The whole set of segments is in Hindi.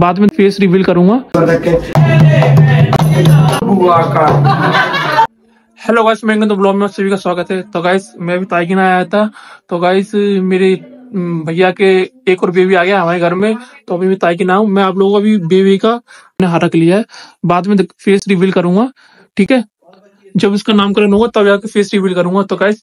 बाद में फेस रिवील करूँगा। हेलो गाइस मैं तो ब्लॉग में सभी का स्वागत है। तो गाइस मैं भी ताइकिन आया था। तो गाइस मेरे भैया के एक और बेबी आ गया हमारे घर में। तो अभी मैं ताइकिन आऊँ मैं आप लोगों को अभी बेबी का रख लिया है। बाद में फेस रिवील करूँगा, ठीक है? जब उसका नामकरण होगा, तब जाके फेस रिवील करूँगा। तो गाइस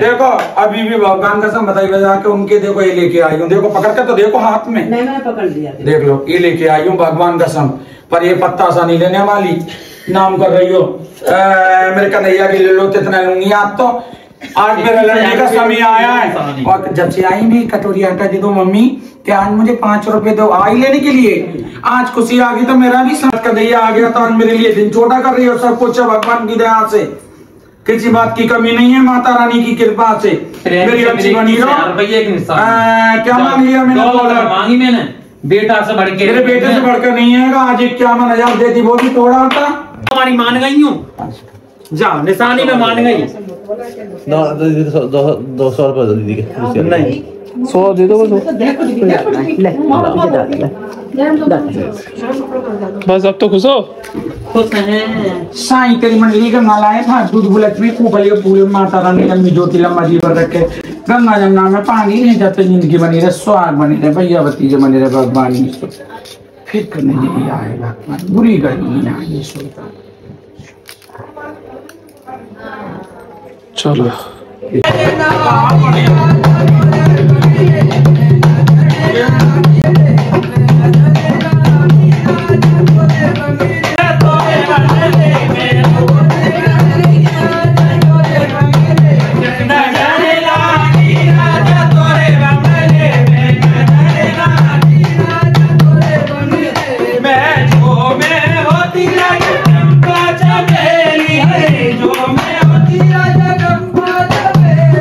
देखो अभी भी भगवान कसम बताई बजा के उनके देखो ये लेके आई हूँ। देखो पकड़ के तो देखो हाथ में। नहीं मैंने पकड़ लिया। देख लो ये लेके आई हूँ भगवान कसम। पर ये पत्ता सा नहीं लेने वाली। नाम कर रही हो। अ, मेरे कन्हैया भी ले लो तो इतना लूँगी आप तो। आज मेरा लड़ने का समय आया है। और जब से आई भी कटोरी आटा दे दो मम्मी कि आज मुझे पाँच रुपए दो आई लेने के लिए। आज खुशी आ गई तो मेरा भी साथ कन्हैया आ गया तो आज मेरे लिए। दिन छोटा कर रही हो सब कुछ भगवान की दया से। किसी बात की कमी नहीं है माता रानी की कृपा से। मेरी अच्छी बनी रहो। की क्या मांग लिया मैंने? बोला मांगी मैंने। बेटा से बढ़ के मेरे बेटे से बढ़कर नहीं है आज एक क्या मन हज़ार देती वो भी तोड़ा था हमारी मान गई हूँ। जाओ निशानी में मान गई। दो दो दो दो सौ रुपये दो दीदी के नहीं सौ दे दो बस बस अब तो खुश हो खुश हैं साई तेरी मंडली का नालाए था दूध बुलत में पूरे माता रानी लंबी ज्योति लंबा जीवन रखे गंगा जमुना में पानी नहीं जाते ज़िंदगी बनी रहे स्वाग बनी रहे भैया भतीजे बने रहे भगवान ईश्वर फ़िक्र नहीं आए भगवान बुरी गर्मी ना आए ईश्वर का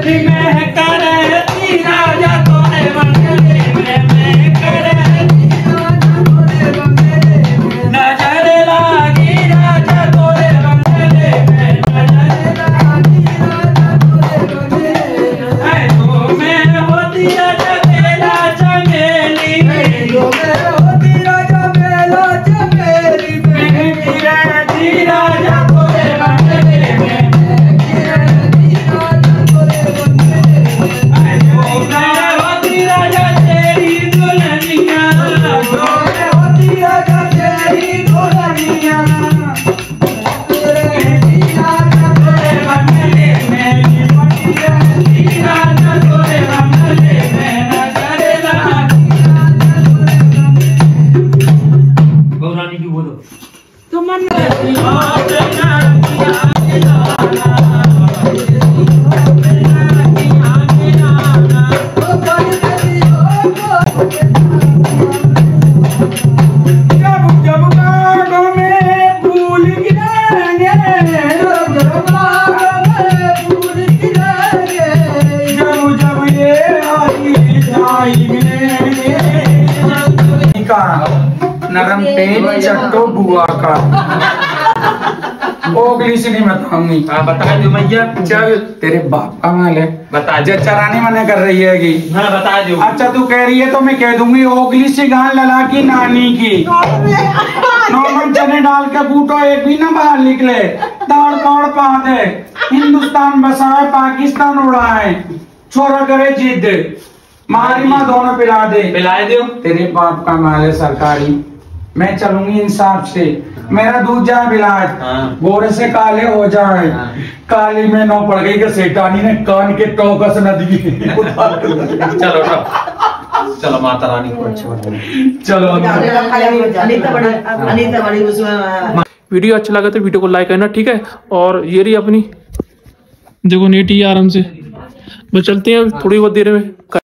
चलो गौरानी नरम पेट चट्टो बुआ का। ओगली से नहीं बताऊँगी हाँ बता दो भैया चल तेरे बाप का माल है। बता जे चरानी मने कर रही है कि? हाँ बता दो। अच्छा तू कह रही है तो मैं कह दूँगी ओगली सी गान लला की नानी की। नॉर्मल चने डाल के बूटो एक भी ना बाहर निकले। दौड़ दौड़ पा दे हिंदुस्तान बसाए पाकिस्तान उड़ाए। छोरा करे जिद। मारी माँ दोनों पिला दे। पिलाए दो। तेरे बाप का माल है सरकारी। मैं चलूँगी इंसाफ से। मेरा दूध जाए बिलाज हाँ। गोरे से काले हो जाए। हाँ। काली में नौ पड़ गई कि सेठानी ने कान के टोकस न दी चलो चलो माता रानी। को अच्छी चलो अनिता बड़ी अनिता बड़ी उसमें वीडियो अच्छा लगा तो वीडियो को लाइक करना ठीक है? और ये रही अपनी देखो नेट ही आराम से। बस चलते हैं थोड़ी बहुत देर में।